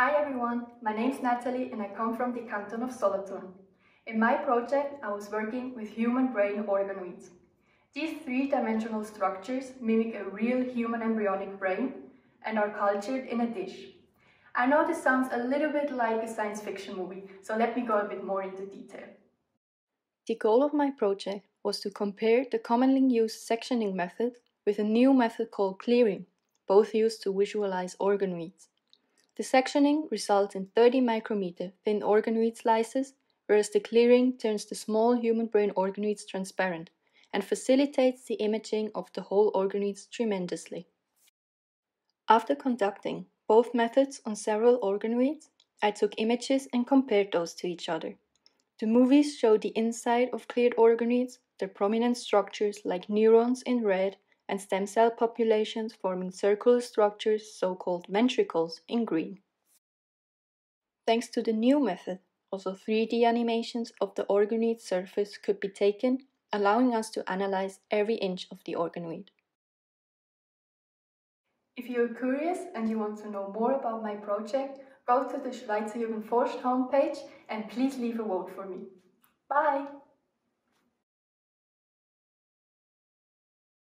Hi everyone, my name is Nathalie and I come from the canton of Solothurn. In my project, I was working with human brain organoids. These three-dimensional structures mimic a real human embryonic brain and are cultured in a dish. I know this sounds a little bit like a science fiction movie, so let me go a bit more into detail. The goal of my project was to compare the commonly used sectioning method with a new method called clearing, both used to visualize organoids. The sectioning results in 30 micrometer thin organoid slices, whereas the clearing turns the small human brain organoids transparent and facilitates the imaging of the whole organoids tremendously. After conducting both methods on several organoids, I took images and compared those to each other. The movies show the inside of cleared organoids, their prominent structures like neurons in red and stem cell populations forming circular structures, so-called ventricles, in green. Thanks to the new method, also 3D animations of the organoid surface could be taken, allowing us to analyze every inch of the organoid. If you're curious and you want to know more about my project, go to the Schweizer Jugend forscht homepage and please leave a vote for me. Bye!